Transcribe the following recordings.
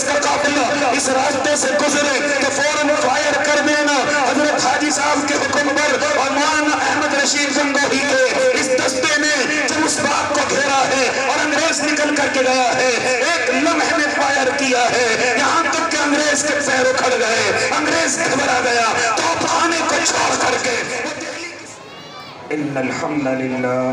انگریز کا قافلہ اس راستے سے گزرے تو فوراً فائر کر دینا۔ حضرت حاجی صاحب کے حکم پر اور مولانا احمد رشید زنگوہی کے اس دستے نے جب اس باغ کو گھیرا ہے اور انگریز نکل کر کے گیا ہے، ایک لمحے میں فائر کیا ہے۔ یہاں تک کہ انگریز کے پیر اکھڑ گئے۔ انگریز گھبرا گیا۔ تو خانے کو چھوڑ کر کے۔ ان الحمد للہ۔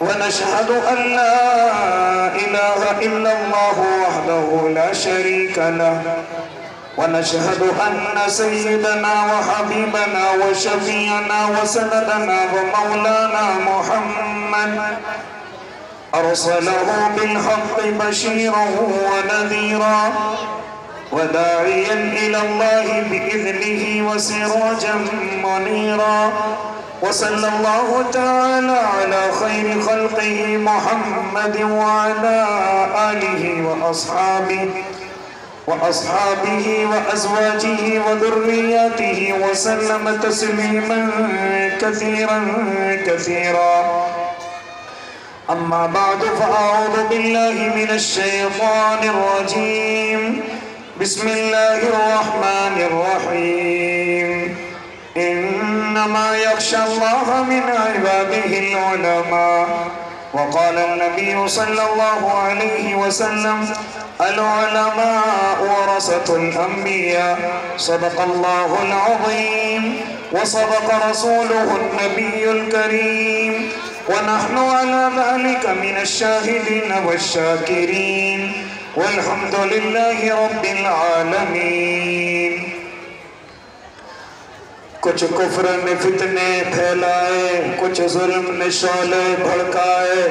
ونشهد أن لا إله إلا الله وحده لا شريك له. ونشهد أن سيدنا وحبيبنا وشفيعنا وسندنا ومولانا محمد أرسله بالحق بشيرا ونذيرا وداعيا إلى الله بإذنه وسراجا منيرا. وصلى الله تعالى على خير خلقه محمد وعلى آله وأصحابه وأصحابه وأزواجه وذرياته وسلم تسليما كثيرا كثيرا. أما بعد فأعوذ بالله من الشيطان الرجيم. بسم الله الرحمن الرحيم. إنما يخشى الله من عباده العلماء. وقال النبي صلى الله عليه وسلم العلماء ورثة الأنبياء. صدق الله العظيم. وصدق رسوله النبي الكريم. ونحن على ذلك من الشاهدين والشاكرين. والحمد لله رب العالمين. کچھ کفر نے فتنے پھیلائے، کچھ ظلم نے شعلے بھڑکائے،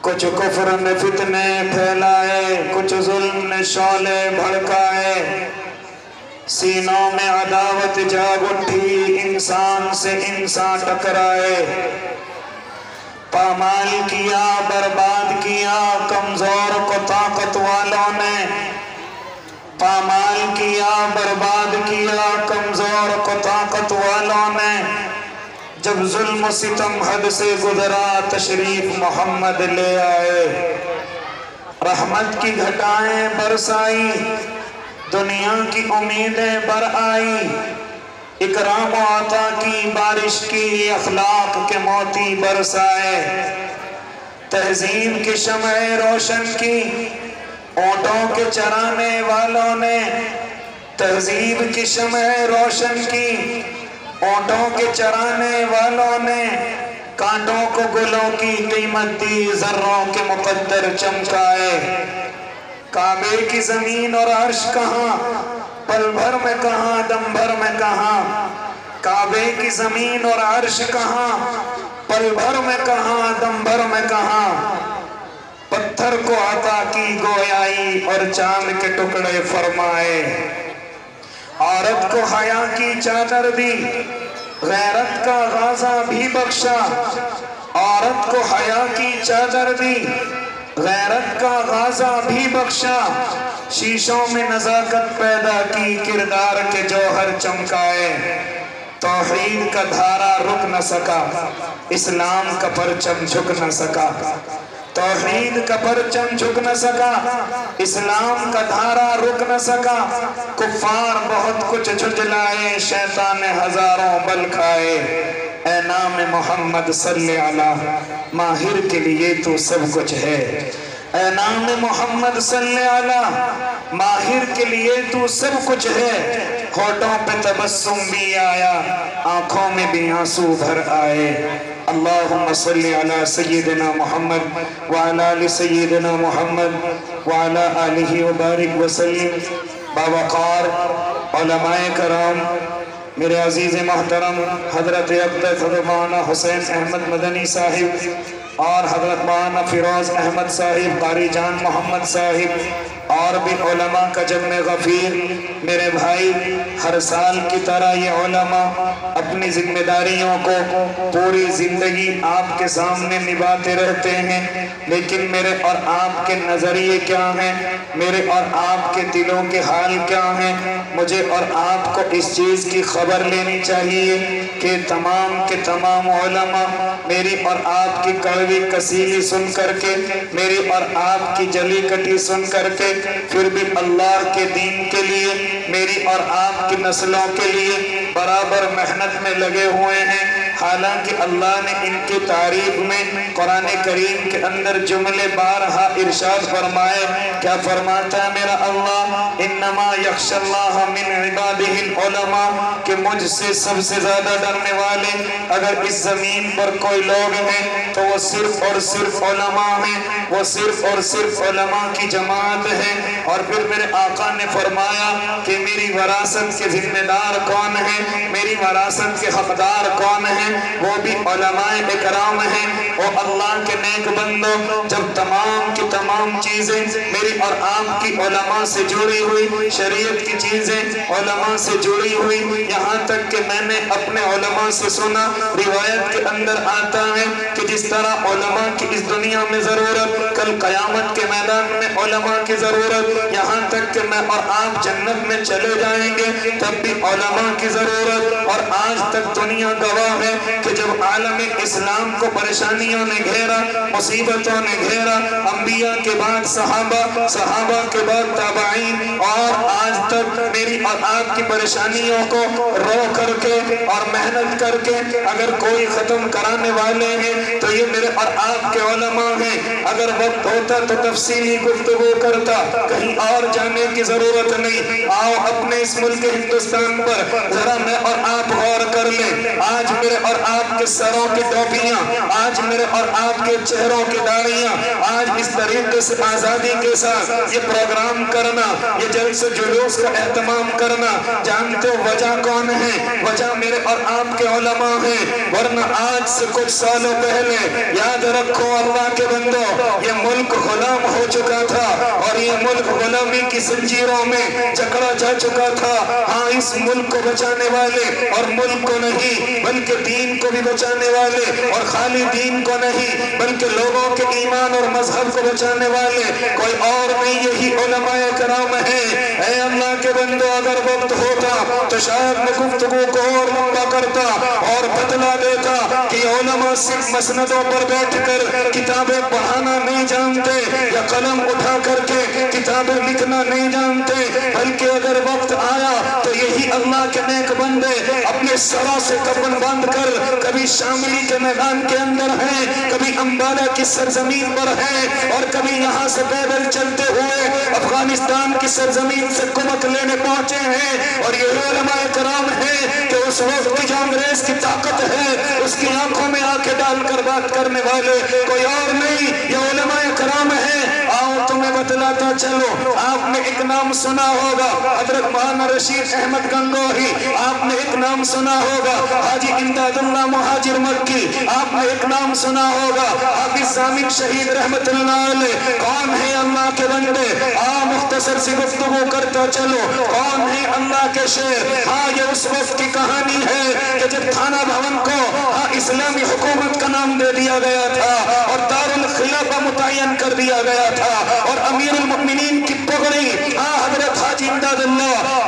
کچھ کفر نے فتنے پھیلائے، کچھ ظلم نے شعلے بھڑکائے۔ سینوں میں عداوت جاگ اٹھی، انسان سے انسان ٹکرائے۔ پامال کیا، برباد کیا، کمزور کو طاقت والوں نے پامال کیا، برباد کیا، کمزور کو طاقت والوں نے۔ جب ظلم و ستم حد سے گزرا، تشریف محمد لے آئے۔ رحمت کی گھٹائیں برسائی، دنیا کی امیدیں بر آئی۔ اکرام و عطا کی بارش کی اخلاق کے موتی برسائے۔ تہذیب کی شمع روشن کی اونٹوں کے چرانے والوں نے تہذیب کی شمع روشن کی۔ اونٹوں کے چرانے والوں نے کانٹوں کو گلوں کی قیمت دی، ذروں کے مقدر چمکائے۔ کعبے کی زمین اور عرش کہاں؟ پل بھر میں کہاں؟ دم بھر میں کہاں؟ کعبے کی زمین اور عرش کہاں؟ پل بھر میں کہاں؟ دم بھر میں کہاں؟ پتھر کو عطا کی گویائی اور چاند کے ٹکڑے فرمائے۔ عورت کو حیا کی چادر دی، غیرت کا غازہ بھی بخشا۔ عورت کو حیا کی چادر دی، غیرت کا غازہ بھی بخشا۔ شیشوں میں نزاکت پیدا کی، کردار کے جوہر چمکائے۔ توحید کا دھارا رک نہ سکا، اسلام کا پرچم جھک نہ سکا۔ توحید کا پرچم جھک نہ سکا، اسلام کا دھارا رک نہ سکا۔ کفار بہت کچھ جھجلائے شیطان ہزاروں بل کھائے۔ اے نام محمد صلی اللہ، ماہر کے لیے تو سب کچھ ہے۔ اے نام محمد صلی اللہ، ماہر کے لیے تو سب کچھ ہے۔ ہوٹوں پہ تبسم بھی آیا، آنکھوں میں بھی آنسو بھر آئے۔ اللہم صلی علی سیدنا محمد وعلا آل سیدنا محمد وعلا آلہ وبارک وسلم. باوقار علماء کرام، میرے عزیز محترم، حضرت اقدس حضرت مولانا حسین احمد مدنی صاحب اور حضرت مولانا فیروز احمد صاحب قاری جان محمد صاحب اور بھی علماء کا جب غفیر، میرے بھائی، ہر سال کی طرح یہ علماء اپنی ذمہ داریوں کو پوری زندگی آپ کے سامنے نباتے رہتے ہیں، لیکن میرے اور آپ کے نظریے کیا ہیں؟ میرے اور آپ کے دلوں کے حال کیا ہیں؟ مجھے اور آپ کو اس چیز کی خبر لینی چاہیے کہ تمام کے تمام علماء میری اور آپ کی کڑوی کسیلی سن کر کے، میری اور آپ کی جلی کٹی سن کر کے پھر بھی اللہ کے دین کے لیے، میری اور آپ کی نسلوں کے لیے برابر محنت میں لگے ہوئے ہیں۔ حالانکہ اللہ نے ان کی تعریف میں قرآن کریم کے اندر جملے بارہا ارشاد فرمائے، کیا فرماتا ہے میرا اللہ؟ انما یخش اللہ من عبادہ العلماء، کہ مجھ سے سب سے زیادہ ڈرنے والے اگر اس زمین پر کوئی لوگ ہیں، تو وہ صرف اور صرف علماء ہیں، وہ صرف اور صرف علماء کی جماعت ہے اور پھر میرے آقا نے فرمایا کہ میری وراثت کے ذمہ دار کون ہیں؟ میری وراثت کے حقدار کون ہیں؟ وہ بھی علماء اکرام ہیں۔ وہ اللہ کے نیک بندوں، جب تمام کی تمام چیزیں میری اور آپ کی علماء سے جڑی ہوئی، شریعت کی چیزیں علماء سے جڑی ہوئی، یہاں تک کہ میں نے اپنے علماء سے سنا، روایت کے اندر آتا ہے کہ جس طرح علماء کی اس دنیا میں ضرورت، کل قیامت کے میدان میں علماء کی ضرورت، یہاں تک کہ میں اور آپ جنت میں چلے جائیں گے، تب بھی علماء کی ضرورت اور آج تک دنیا گواہ ہے۔ کہ جب عالم اسلام کو پریشانیوں نے گھیرا، مصیبتوں نے گھیرا، انبیاء کے بعد صحابہ صحابہ کے بعد تابعین، اور آج تک میری اور آپ کی پریشانیوں کو رو کر کے اور محنت کر کے اگر کوئی ختم کرانے والے ہیں تو یہ میرے اور آپ کے علماء ہیں۔ اگر وقت ہوتا تو تفصیلی گفتگو کرتا، کہیں اور جانے کی ضرورت نہیں۔ آؤ اپنے اس ملک ہندوستان پر، ذرا میں اور آپ غور کر لیں۔ آج میرے اور آپ کے سروں کی ٹوپیاں، آج میرے اور آپ کے چہروں کی داڑیاں آج اس طریقے سے آزادی کے ساتھ یہ پروگرام کرنا، یہ جلس جلوس کا اہتمام کرنا، جانتے وجہ کون ہے؟ وجہ میرے اور آپ کے علماء ہیں، ورنہ آج سے کچھ سالوں پہلے، یاد رکھو اللہ کے بندوں یہ ملک غلام ہو چکا تھا اور یہ ملک غلامی کی سنجیروں میں جکڑا جا چکا تھا۔ ہاں اس ملک کو بچانے والے اور ملک کو نہیں، بلکہ دین کو بھی بچانے والے اور خالی دین کو نہیں، بلکہ لوگوں کے ایمان اور مذہب کو بچانے والے۔ کوئی اور نہیں، یہی علماء کرام ہیں۔ اے اللہ کے بندو، اگر وقت ہوتا تو شاید میں گفتگو کو اور لمبا کرتا اور بتلا دیتا کہ علماء صرف مسندوں پر بیٹھ کر کتابیں پڑھانا نہیں جانتے یا قلم اٹھا کر کے کتابیں لکھنا نہیں جانتے، بلکہ اگر وقت آیا تو یہی اللہ کے نیک بندے اپنے سروں سے کفن بند کر کبھی شاملی کے میدان کے اندر ہیں، کبھی امبالہ کی سرزمین پر ہیں اور کبھی یہاں سے پیدل چلتے ہوئے افغانستان کی سرزمین سے کمک لینے پہنچے ہیں اور یہ علماء کرام ہیں کہ اس وقت کی جو انگریز کی طاقت ہے، اس کی آنکھوں میں آنکھیں ڈال کر بات کرنے والے کوئی اور نہیں، یہ علماء کرام ہیں آؤ تمہیں بتلاتا چلو، آپ نے ایک نام سنا ہوگا، حضرت مولانا رشید احمد گنگوہی، آپ نے ایک نام سنا ہوگا، حاجی امداد اللہ مہاجر مکی، آپ نے ایک نام سنا ہوگا، حافظ سامک شہید رحمت اللہ علیہ، کون ہے اللہ کے بندے؟ آ مختصر سی گفتگو کرتا چلو، کون ہے اللہ کے شیر؟ ہاں یہ اس وقت کی کہانی ہے کہ جب تھانہ بھون کو ہاں اسلامی حکومت کا نام دے دیا گیا تھا اور دار الخلافہ متعین کر دیا گیا تھا اور امیر المؤمنین کی پگڑی ہاں حضرت حاجی امداد اللہ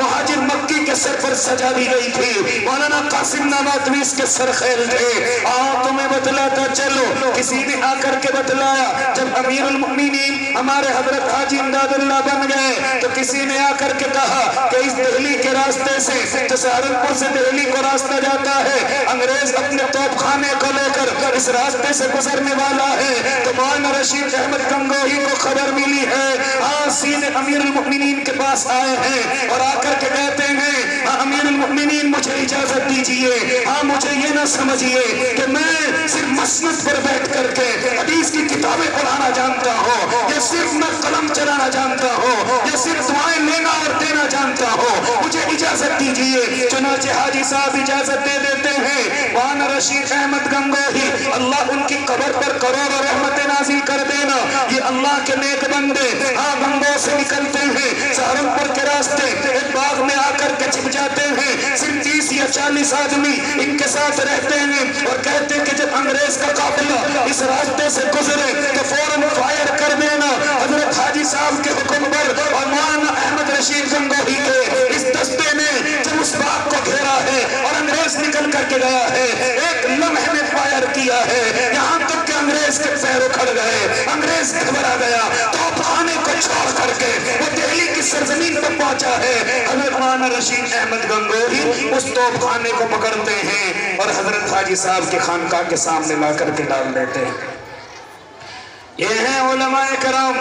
کے سر پر سجا دی گئی تھی۔ مولانا قاسم نامات بھی اس کے سر خیل تھے۔ آؤ تمہیں بتلاتا چلو۔ کسی نے آ کر کے بتلایا، جب امیر المؤمنین ہمارے حضرت حاجی امداد اللہ بن گئے، تو کسی نے آ کر کے کہا کہ اس دہلی کے راستے سے جو سہارنپور سے دہلی کو راستہ جاتا ہے۔ انگریز اپنے توپ خانے کو لے کر اس راستے سے گزرنے والا ہے۔ تو مولانا رشید احمد گنگوہی کو خبر ملی ہے۔ ہاں سیدھے امیر المؤمنین کے پاس آئے ہیں اور آ کر کے کہتے ہیں ہاں امیر المؤمنین، مجھے اجازت دیجیے ہاں مجھے یہ نہ سمجھئے کہ میں صرف مسند پر بیٹھ کر کے حدیث کی کتابیں پڑھانا جانتا ہوں یہ صرف میں قلم چلانا جانتا ہوں یہ صرف دعائیں لینا اور دینا جانتا ہوں۔ مجھے اجازت دیجیے، چنانچہ حاجی صاحب اجازت دے دیتے ہیں۔ وان رشید احمد گنگوہی، اللہ ان کی قبر پر کروڑ رحمت نازل کر دینا، یہ اللہ کے نیک بندے ہاں گنگو سے نکلتے ہیں، سہرنپور کے راستے ایک باغ میں آ کر کے چھپ جاتے ہیں۔ صرف تیس یا چالیس آدمی ان کے ساتھ رہتے ہیں اور کہتے ہیں کہ جب انگریز کا قافلہ اس راستے سے گزرے تو فوراً فائر کر دینا۔ حضرت حاجی صاحب کے حکم پر اور مولانا احمد رشید گنگوہی کے اس دستے نے جب اس باغ کو گھیرا ہے اور انگریز نکل کر کے گیا ہے۔ ایک لمحے میں فائر کیا ہے۔ یہاں تک کہ انگریز کے پیر اکھڑ گئے۔ انگریز گھبرا گیا۔ تو پہانے کو چھوڑ کر کے وہ دہلی کی سرزمین پر پہنچا ہے۔ حضرت مولانا رشید احمد گنگوہی اس توپ خانے کو پکڑتے ہیں اور حضرت حاجی صاحب کے خانقاہ کے سامنے لا کر کے ڈال دیتے ہیں۔ یہ ہیں علماء کرام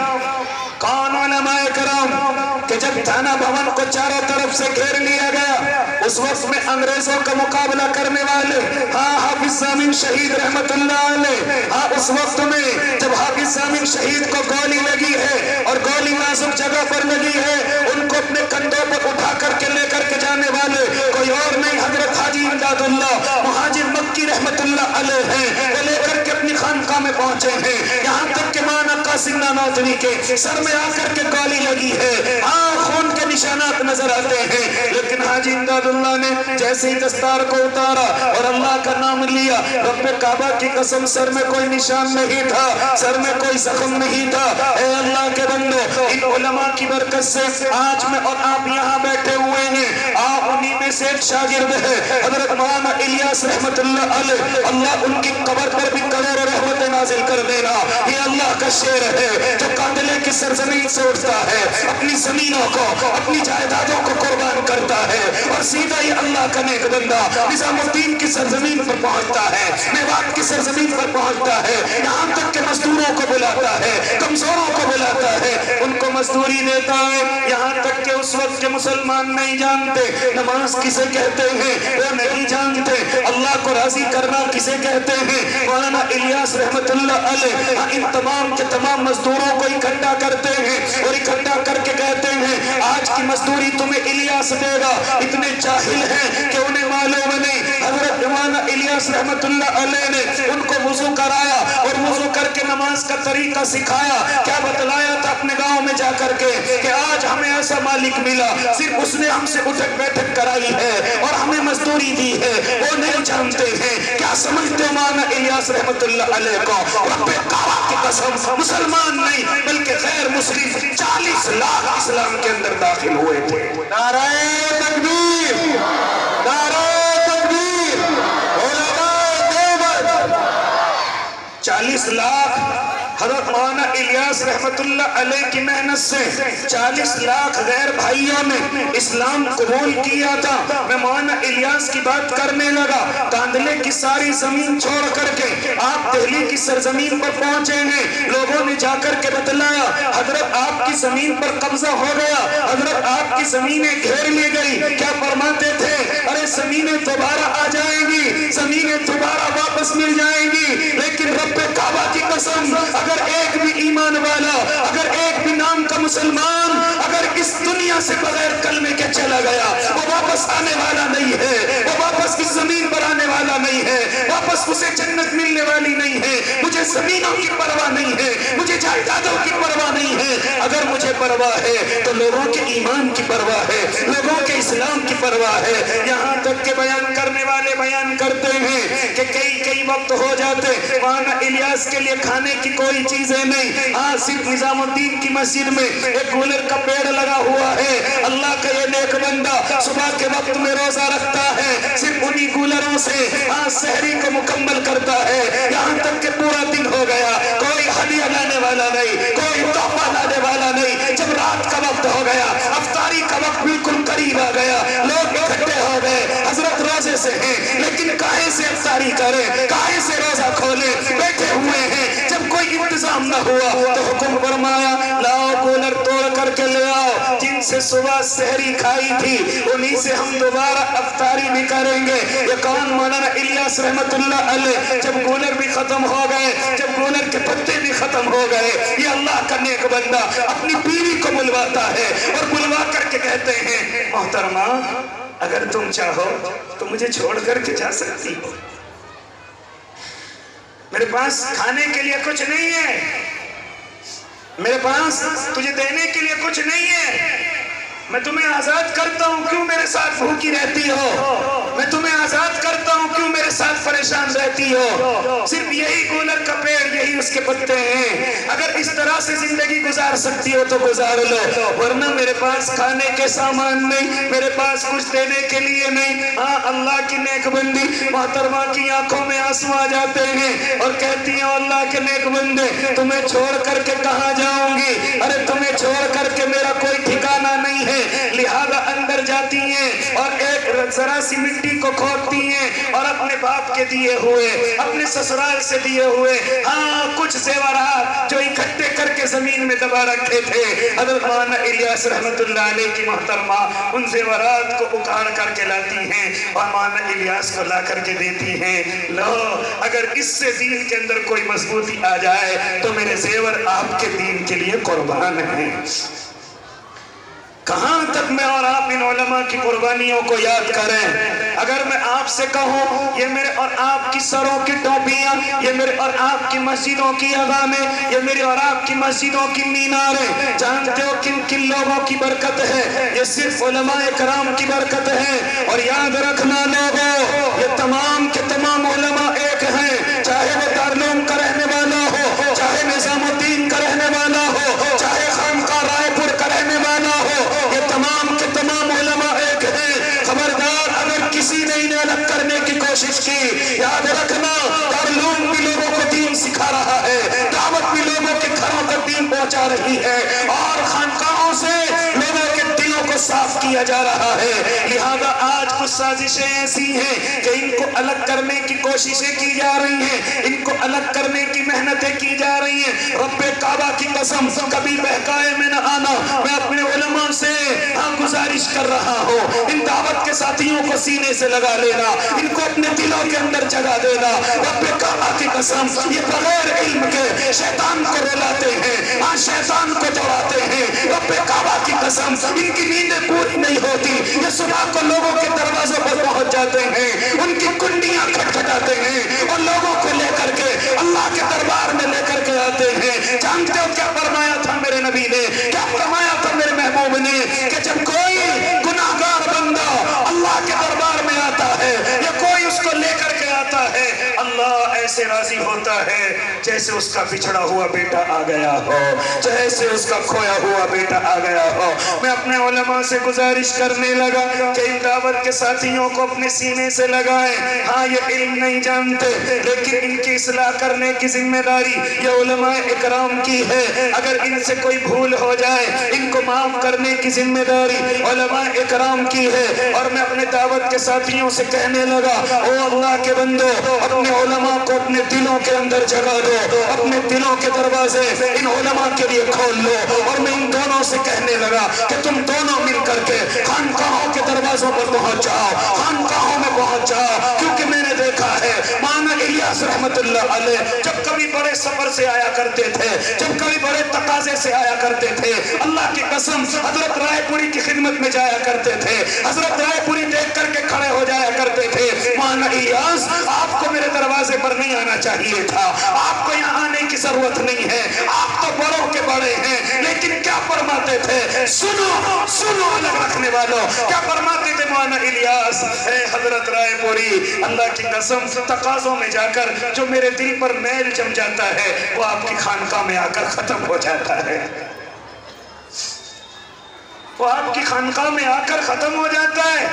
کون علماء کرام، کہ جب تھانہ بھون کو چاروں طرف سے گھیر لیا گیا، اس وقت میں انگریزوں کا مقابلہ کرنے والے ہاں حافظ زامن شہید رحمت اللہ علیہ ہاں اس وقت میں جب حافظ زامن شہید کو گولی لگی ہے اور گولی نازک جگہ پر لگی ہے، ان کو اپنے کندھوں پر اٹھا کر کے لے کر کے جانے والے کوئی اور نہیں، حضرت حاجی امداد اللہ، مہاجر مکی رحمت اللہ علیہ ہیں، وہ لے کر کے اپنی خانقاہ میں پہنچے ہیں۔ یہاں تک کہ مانا قاسم نانوتنی کے سر میں آ کر کے گالی لگی ہے۔ آن خون کے نشانات نظر آتے ہیں۔ لیکن حاجی امداد اللہ نے جیسے ہی دستار کو اتارا اور اللہ کا نام لیا، رب کعبہ کی قسم سر میں کوئی نشان نہیں تھا، سر میں کوئی زخم نہیں تھا۔ اے اللہ کے بندو، ان علماء کی برکت سے آج میں اور آپ یہاں بیٹھے ہوئے ہیں۔ آپ انہی میں سے ایک شاگرد ہے۔ حضرت مولانا الیاس رحمت اللہ علیہ۔ اللہ ان کی قبر پر بھی کروڑ رحمت نازل کر دینا۔ یہ اللہ کا شیر ہے جو کاندلے کی سرزمین سے اٹھتا ہے۔ اپنی زمینوں کو، اپنی جائیدادوں کو قربان کرتا ہے۔ اور سیدھا یہ اللہ کا نیک بندہ نظام الدین کی سرزمین پر پہنچتا ہے۔ میوات کی سرزمین پر پہنچتا ہے۔ یہاں تک کہ مزدوروں کو بلاتا ہے، کمزوروں کو بلاتا ہے۔ ان کو مزدور مزدوری دیتا ہے۔ یہاں تک کہ اس وقت کے مسلمان نہیں جانتے۔ نماز کسے کہتے ہیں؟ وہ نہیں جانتے۔ اللہ کو راضی کرنا کسے کہتے ہیں؟ مولانا الیاس رحمت اللہ علیہ ہاں، ان تمام کے تمام مزدوروں کو اکٹھا کرتے ہیں اور اکٹھا کر کے کہتے ہیں، آج کی مزدوری تمہیں الیاس دے گا۔ اتنے جاہل ہیں کہ انہیں معلوم نہیں۔ حضرت مولانا الیاس رحمت اللہ علیہ نے ان کو وضو کرایا اور وضو کر کے نماز کا طریقہ سکھایا۔ کیا بتلایا تھا اپنے گاؤں میں جا کر کے کہ آج ہمیں ایسا مالک ملا، صرف اس نے ہم سے اٹھک بیٹھک کرائی ہے اور ہمیں مزدوری دی ہے، وہ نہیں جانتے ہیں۔ کیا سمجھتے ہو مولانا الیاس رحمت اللہ علیہ کو؟ رب کعبہ کی قسم، مسلمان نہیں، بلکہ غیر مسلم چالیس لاکھ اسلام کے اندر داخل ہوئے تھے۔ نعرہ تکبیر۔ نعرہ تکبیر علماء دیوبند چالیس لاکھ حضرت مولانا الیاس رحمت اللہ علیہ کی محنت سے چالیس لاکھ غیر بھائیوں نے اسلام قبول کیا تھا۔ میں مولانا الیاس کی بات کرنے لگا۔ کاندلے کی ساری زمین چھوڑ کر کے آپ دہلی کی سرزمین پر پہنچے ہیں لوگوں نے جا کر کے بتلایا، حضرت آپ کی زمین پر قبضہ ہو گیا۔ حضرت آپ کی زمینیں گھیر لی گئی۔ کیا فرماتے تھے؟ ارے زمینیں دوبارہ آ جائیں گی۔ زمینیں دوبارہ واپس مل جائیں گی۔ لیکن رب کعبہ کی قسم اگر ایک بھی ایمان والا، اگر ایک بھی نام کا مسلمان، اگر اس دنیا سے بغیر کلمے کے چلا گیا، وہ واپس آنے والا نہیں ہے، وہ واپس اس زمین پر آنے والا نہیں ہے، واپس اسے جنت ملنے والی نہیں ہے، مجھے زمینوں کی پرواہ نہیں ہے، مجھے جائیدادوں کی پرواہ نہیں ہے۔ اگر مجھے پرواہ ہے تو لوگوں کے ایمان کی پرواہ ہے، لوگوں کے اسلام کی پرواہ ہے۔ یہاں تک کہ بیان کرنے والے بیان کرتے ہیں کہ کئی کئی وقت ہو جاتے مولانا الیاس کے لیے کھانے کی کوئی چیزیں نہیں ہاں صرف نظام الدین کی مسجد میں ایک گولر کا پیڑ لگا ہوا ہے۔ اللہ کا یہ نیک بندہ صبح کے وقت میں روزہ رکھتا ہے، صرف انہی گولروں سے ہاں سحری کو مکمل کرتا ہے۔ یہاں تک کہ پورا دن ہو گیا، کوئی ہدیہ لانے والا نہیں، کوئی تحفہ لانے والا نہیں۔ جب رات کا وقت ہو گیا، افطاری کا وقت بالکل قریب آ گیا، لوگ اکٹھے ہو گئے، حضرت روزے سے ہیں، لیکن کاہے سے افطاری کریں؟ کاہے سے روزہ کھولیں؟ بیٹھے انتظام ہوا، تو حکم فرمایا، لاؤ کولر توڑ کر کے لے آؤ۔ جن سے صبح سحری کھائی تھی، انہی سے ہم دوبارہ افطاری بھی کریں گے۔ یہ کون مولانا الیاس رحمت اللہ علیہ؟ جب کولر بھی ختم ہو گئے، جب کولر کے پتے بھی ختم ہو گئے، یہ اللہ کا نیک بندہ اپنی بیوی کو بلواتا ہے اور بلوا کر کے کہتے ہیں، محترمہ، اگر تم چاہو تو مجھے چھوڑ کر کے جا سکتی ہو۔ میرے پاس کھانے کے لیے کچھ نہیں ہے۔ میرے پاس تجھے دینے کے لیے کچھ نہیں ہے۔ میں تمہیں آزاد کرتا ہوں، کیوں میرے ساتھ بھوکی رہتی ہو؟ میں تمہیں آزاد کرتا ہوں، کیوں میرے ساتھ پریشان رہتی ہو؟ صرف یہی گولر کا پیڑ، یہی اس کے پتے ہیں۔ اگر اس طرح سے زندگی گزار سکتی ہو تو گزار لو، ورنہ میرے پاس کھانے کے سامان نہیں، میرے پاس کچھ دینے کے لیے نہیں۔ ہاں اللہ کی نیک بندی، محترمہ کی آنکھوں میں آنسو آ جاتے ہیں اور کہتی ہیں، اللہ کے نیک بندے، تمہیں چھوڑ کر کے کہاں جاؤں گی؟ ارے، تمہیں چھوڑ کر کے میرا کوئی ٹھکانہ نہیں ہے۔ ہیں لہذا اندر جاتی ہیں اور ایک ذرا سی مٹی کو کھودتی ہیں اور اپنے باپ کے دیے ہوئے، اپنے سسرال سے دیے ہوئے ہاں کچھ زیورات جو اکٹھے کر کے زمین میں دبا رکھے تھے۔ حضرت مولانا الیاس رحمت اللہ علیہ کی محترمہ ان زیورات کو اکاڑ کر کے لاتی ہیں اور مولانا الیاس کو لا کر کے دیتی ہیں۔ لو، اگر اس سے دین کے اندر کوئی مضبوطی آ جائے تو میرے زیور آپ کے دین کے لیے قربان ہیں۔ کہاں تک میں اور آپ ان علماء کی قربانیوں کو یاد کریں؟ اگر میں آپ سے کہوں، یہ میرے اور آپ کی سروں کی ٹوپیاں، یہ میرے اور آپ کی مسجدوں کی اذانیں یہ میرے اور آپ کی مسجدوں کی میناریں جانتے ہو کن کن لوگوں کی برکت ہے؟ یہ صرف علماء کرام کی برکت ہے۔ اور یاد رکھنا لوگوں، یہ تمام کے تمام علماء ایک ہیں۔ چاہے وہ دارلوم کا رہنے والا ہو، چاہے نظام الدین کا رہنے والا ہو چاہے خانقاہ رائے پور کا رہنے والا ہو یہ تمام کے تمام علماء ایک ہیں خبردار اگر کسی نے انہیں الگ کرنے کی کوشش کی یاد رکھنا دارلوم بھی لوگوں کو دین سکھا رہا ہے، دعوت بھی لوگوں کے گھروں تک دین پہنچا رہی ہے، اور خانقاہوں سے لوگوں کے دلوں کو صاف کیا جا رہا ہے۔ لہذا آج کچھ سازشیں ایسی ہیں کہ ان کو الگ کرنے کی کوششیں کی جا رہی ہیں، ان کو الگ کرنے کی محنتیں کی جا رہی ہیں۔ رب کعبہ کی قسم، کبھی بہکائے میں نہ آنا، میں اپنے علماء سے ہاں گزارش کر رہا ہوں۔ ان دعوت کے ساتھیوں کو سینے سے لگا لینا، ان کو اپنے دلوں کے اندر جگہ دینا۔ رب کعبہ کی قسم، یہ بغیر علم کے شیطان کو رلاتے ہیں ہاں شیطان کو دوڑاتے ہیں۔ رب کعبہ کی قسم، ان کی نیندیں پوری نہیں ہوتی، یہ صبح کو لوگوں کے دروازوں پر پہنچ جاتے ہیں، ان کی کنڈیاں کھٹکھٹاتے ہیں اور لوگوں کو لے کر کے اللہ کے دربار میں لے کر کے آتے ہیں۔ جانتے ہو کیا فرمایا تھا میرے نبی نے؟ کیا فرمایا تھا میرے محبوب نے؟ کہ جب کوئی گناہگار بندہ اللہ کے دربار راضی ہوتا ہے۔ جیسے اس کا بچھڑا ہوا بیٹا آ گیا ہو، جیسے اس کا کھویا ہوا بیٹا آ گیا ہو۔ میں اپنے علماء سے گزارش کرنے لگا کہ ان دعوت کے ساتھیوں کو اپنے سینے سے لگائیں۔ ہاں یہ علم نہیں جانتے، لیکن ان کی اصلاح کرنے کی ذمہ داری یہ علماء اکرام کی ہے۔ اگر ان سے کوئی بھول ہو جائے، ان کو معاف کرنے کی ذمہ داری علماء اکرام کی ہے۔ اور میں اپنے دعوت کے ساتھیوں سے کہنے لگا، او اللہ کے بندو، اپنے علماء کو اپنے دلوں کے اندر جگہ دو، اپنے دلوں کے دروازے ان علماء کے لیے کھول لو۔ اور میں ان دونوں سے کہنے لگا کہ تم دونوں مل کر کے خانقاہوں کے دروازوں پر پہنچ جاؤ، خانقاہوں میں پہنچ جاؤ، کیونکہ میں نے دیکھا ہے، مانا الیاس رحمت اللہ علیہ کبھی بڑے سفر سے آیا کرتے تھے، جب کبھی بڑے تقاضے سے آیا کرتے تھے۔ اللہ کی قسم، حضرت رائے پوری کی خدمت میں جایا کرتے تھے۔ حضرت رائے پوری دیکھ کر کے کھڑے ہو جایا کرتے تھے۔ مانا الیاس آپ کو میرے دروازے پر نہیں آنا چاہیے تھا۔ آپ کو یہاں آنے کی ضرورت نہیں ہے۔ آپ تو بڑوں کے بڑے ہیں، لیکن کیا فرماتے تھے؟ سنو سنو الگ رکھنے والوں۔ کیا فرماتے تھے مولانا الیاس اے حضرت رائے پوری، اللہ کی قسم، تقاضوں میں جا کر جو میرے دل پر میل جمع بن جاتا ہے، وہ آپ کی خانقاہ میں آ کر ختم ہو جاتا ہے۔ وہ آپ کی خانقاہ میں آ کر ختم ہو جاتا ہے۔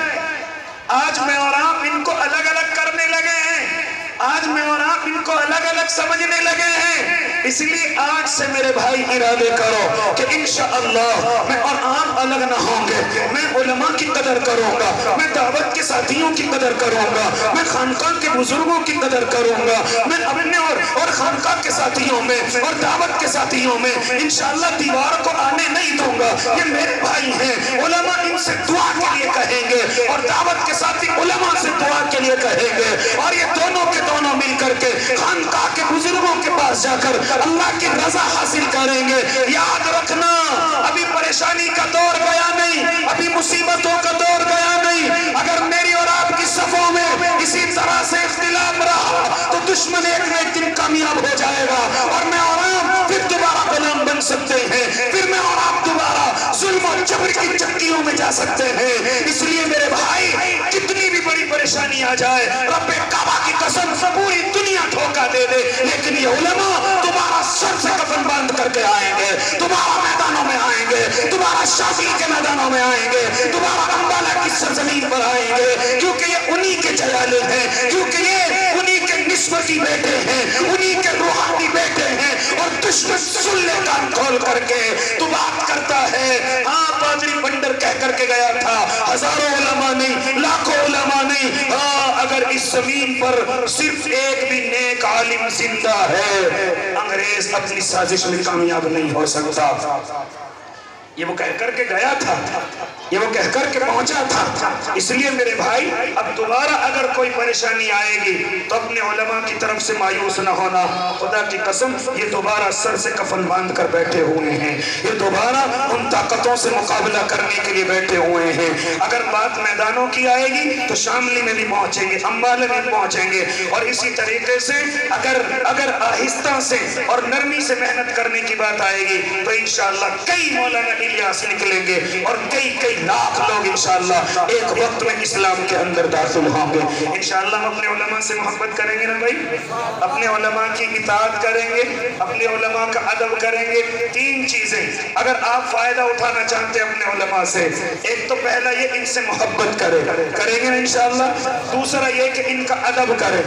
آج میں اور آپ ان کو الگ الگ کرنے لگے ہیں آج میں اور آپ ان کو الگ الگ سمجھنے لگے ہیں۔ اس لیے آج سے میرے بھائی ارادے کرو کہ انشاءاللہ میں اور آپ الگ نہ ہوں گے۔ میں علماء کی قدر کروں گا، میں دعوت کے ساتھیوں کی قدر کروں گا، میں خانقاہ کے بزرگوں کی قدر کروں گا۔ میں اپنے اور اور خانقاہ کے ساتھیوں میں، اور دعوت کے ساتھیوں میں انشاءاللہ دیوار کو آنے نہیں دوں گا۔ یہ میرے بھائی ہیں۔ علماء ان سے دعا کے لیے کہیں گے، اور دعوت کے ساتھی علماء سے دعا کے لیے کہیں گے۔ اور یہ دونوں کے دونوں مل کر کے ہم تاکہ بزرگوں کے پاس جا کر اللہ کی رضا حاصل کریں گے۔ یاد رکھنا، ابھی پریشانی کا دور گیا نہیں، ابھی مصیبتوں کا دور گیا نہیں۔ اگر میری اور آپ کی صفوں میں اسی طرح سے اختلاف رہا، تو دشمن ایک نہ ایک دن کامیاب ہو جائے گا۔ اور میں آرام، پھر دوبارہ غلام بن سکتے ہیں۔ دوبارہ ظلم و جبر کی چکیوں میں جا سکتے ہیں۔ اس لیے میرے بھائی کتنی بھی بڑی پریشانی آ جائے، رب کعبہ کی قسم پوری دنیا دھوکہ دے دے۔ لیکن یہ علماء دوبارہ سر سے کفن باندھ کر کے آئیں گے۔ دوبارہ میدانوں میں آئیں گے۔ دوبارہ شافی کے میدانوں میں آئیں گے۔ دوبارہ امبالہ کی سرزمین پر آئیں گے۔ کیونکہ یہ انہی کے جلالے ہیں۔ کیونکہ یہ انہی نسبتی بیٹے ہیں، انہی کے روحانی بیٹے ہیں اور دشمن سن لے کان کھول کر کے تو بات کرتا ہے ہاں پادری بندر کہہ کر کے گیا تھا، ہزاروں علماء نہیں، لاکھوں علماء نہیں ہاں اگر اس زمین پر صرف ایک بھی نیک عالم زندہ ہے، انگریز اپنی سازش میں کامیاب نہیں ہو سکتا۔ یہ وہ کہہ کر کے گیا تھا، یہ وہ کہہ کر کے پہنچا تھا۔ اس لیے میرے بھائی، اب دوبارہ اگر کوئی پریشانی آئے گی تو اپنے علماء کی طرف سے مایوس نہ ہونا۔ خدا کی قسم، یہ دوبارہ سر سے کفن باندھ کر بیٹھے ہوئے ہیں۔ یہ دوبارہ ان طاقتوں سے مقابلہ کرنے کے لیے بیٹھے ہوئے ہیں۔ اگر بات میدانوں کی آئے گی تو شاملی میں بھی پہنچیں گے، امبالے میں پہنچیں گے۔ اور اسی طریقے سے اگر اگر آہستہ سے اور نرمی سے محنت کرنے کی بات آئے گی تو انشاءاللہ کئی مولانا الیاس نکلیں گے اور کئی کئی لاکھ لوگ انشاءاللہ ایک وقت میں اسلام کے اندر داخل ہوں گے۔ انشاءاللہ ہم اپنے علماء سے محبت کریں گے نا بھائی؟ اپنے علماء کی اطاعت کریں گے، اپنے علماء کا ادب کریں گے۔ تین چیزیں۔ اگر آپ فائدہ اٹھانا چاہتے ہیں اپنے علماء سے، ایک تو پہلا یہ ان سے محبت کرے کریں گے نا انشاءاللہ؟ دوسرا یہ کہ ان کا ادب کرے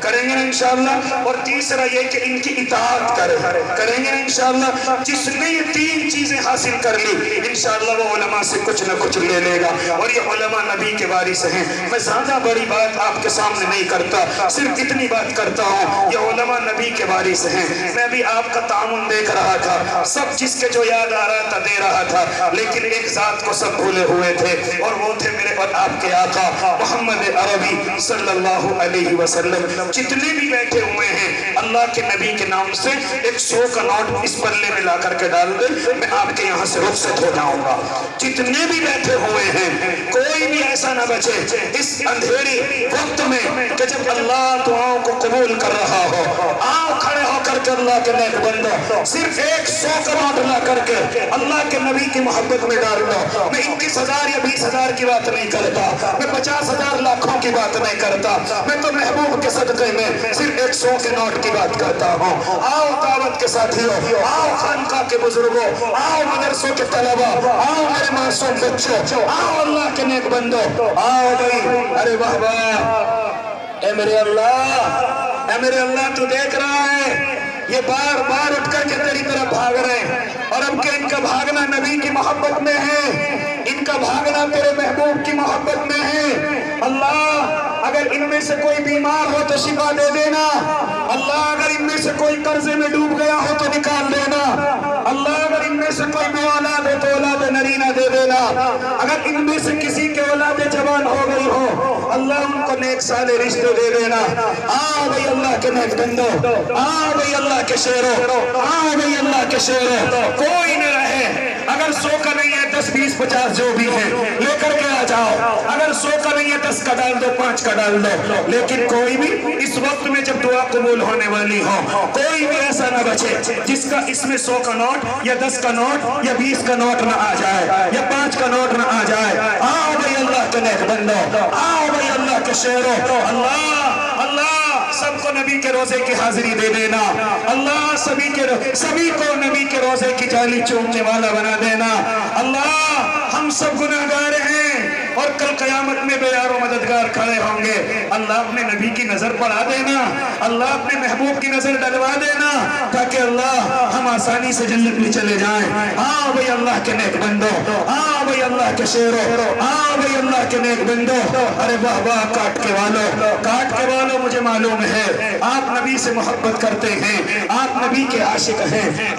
کریں گے نا انشاءاللہ؟ اور تیسرا یہ کہ ان کی اطاعت کرے کریں گے نا انشاءاللہ؟ جس نے یہ تین چیزیں حاصل کر لی انشاءاللہ وہ علماء سے کچھ نہ کچھ لے لے گا۔ اور یہ علماء نبی کے وارث ہیں۔ میں زیادہ بڑی بات آپ کے سامنے نہیں کرتا، صرف اتنی بات کرتا ہوں۔ یہ علماء نبی کے وارث ہیں۔ میں بھی آپ کا تعاون دیکھ رہا تھا۔ سب جس کے جو یاد آ رہا تھا دے رہا تھا۔ لیکن ایک ذات کو سب بھولے ہوئے تھے۔ اور وہ تھے میرے اور آپ کے آقا محمد عربی صلی اللہ علیہ وسلم۔ جتنے بھی بیٹھے ہوئے ہیں، اللہ کے نبی کے نام سے ایک سو کا نوٹ اس پلے میں لا کر کے ڈال دے۔ میں آپ کے یہاں سے رخصت ہو جاؤں گا۔ جتنے بھی بیٹھے ہوئے ہیں، کوئی بھی ایسا نہ بچے۔ اس اندھیری وقت میں کہ جب اللہ دعاؤں کو قبول کر رہا ہو آؤ کھڑے ہو کر کے اللہ کے نیک بندو صرف ایک سو کا نوٹ کر کے اللہ کے نبی کی محبت میں ڈال دو۔ میں اکیس ہزار یا بیس ہزار کی بات نہیں کرتا، میں پچاس ہزار لاکھوں کی بات نہیں کرتا، میں تو محبوب کے صدقے میں صرف ایک سو کے نوٹ کی بات کرتا ہوں۔ آؤ دعوت کے ساتھیوں، آؤ خانقاہ کے بزرگوں، آؤ مدرسوں کے طلبہ آؤ میرے معصوم بچوں. آؤ اللہ کے نیک بندو آؤ بھائی ارے واہ واہ. اے میرے اللہ. اے میرے اللہ، تو دیکھ رہا ہے، یہ بار بار اٹھ کر کے تیری طرف بھاگ رہے ہیں۔ اور اب کہ ان کا بھاگنا نبی کی محبت میں ہے، ان کا بھاگنا تیرے محبوب کی محبت میں ہے۔ اللہ، اگر ان میں سے کوئی بیمار ہو تو شفا دے دینا۔ اللہ، اگر ان میں سے کوئی قرضے میں ڈوب گیا ہو تو نکال دینا۔ اللہ اگر ان میں سے کوئی بھی اولاد ہے تو اولاد نرینہ دے دینا۔ اگر ان میں سے کسی کے اولاد جوان ہو گئی ہو، اللہ ان کو نیک سال رشتے دے دینا۔ آ اللہ کے نیک بندو، آ اللہ کے شیرو، آ بھئی اللہ کے شیرو۔ کوئی نہ رہے۔ اگر سو کا نہیں ہے دس، بیس، پچاس جو بھی ہے، لے کر کے آ جاؤ۔ اگر سو کا نہیں ہے دس کا ڈال دو، پانچ کا ڈال دو۔ لیکن کوئی بھی اس وقت میں جب دعا قبول ہونے والی ہو، کوئی بھی ایسا نہ بچے جس کا اس میں سو کا نوٹ یا دس کا نوٹ یا بیس کا نوٹ نہ آ جائے یا پانچ کا نوٹ نہ آ جائے۔ آؤ بھئی اللہ کے نیک بندو آؤ بھئی اللہ کے شیرو۔ اللہ اللہ نبی کے روزے کی حاضری دے دینا۔ اللہ سبھی کے سبھی کو نبی کے روزے کی جالی چومنے والا بنا دینا۔ اللہ، ہم سب گناہ گارے اور کل قیامت میں بے یار و مددگار کھڑے ہوں گے۔ اللہ اپنے نبی کی نظر پڑا دینا۔ اللہ اپنے محبوب کی نظر ڈلوا دینا تاکہ اللہ ہم آسانی سے جنت میں چلے جائیں۔ ہاں بھئی اللہ کے نیک بندو ہاں بھئی اللہ کے شیرو ہاں بھئی اللہ کے نیک بندو۔ ارے واہ واہ، کاٹ کے والو، کاٹ کے والو، مجھے معلوم ہے، آپ نبی سے محبت کرتے ہیں، آپ نبی کے عاشق ہیں۔